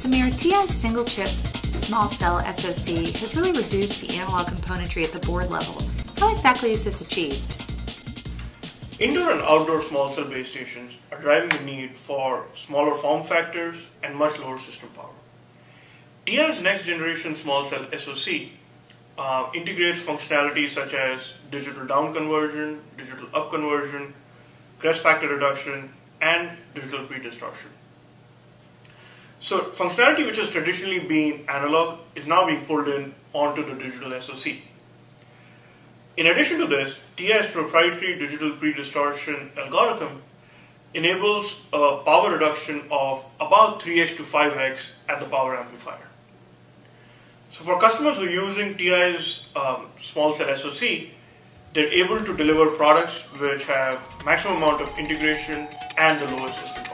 TI's single chip small cell SoC has really reduced the analog componentry at the board level. How exactly is this achieved? Indoor and outdoor small cell base stations are driving the need for smaller form factors and much lower system power. TI's next generation small cell SoC uh, integrates functionality such as digital down conversion, digital up conversion, crest factor reduction, and digital pre-distortion. So functionality which has traditionally been analog is now being pulled in onto the digital SoC. In addition to this, TI's proprietary digital pre-distortion algorithm enables a power reduction of about 3x to 5x at the power amplifier. So for customers who are using TI's um, small cell SoC, they're able to deliver products which have maximum amount of integration and the lowest system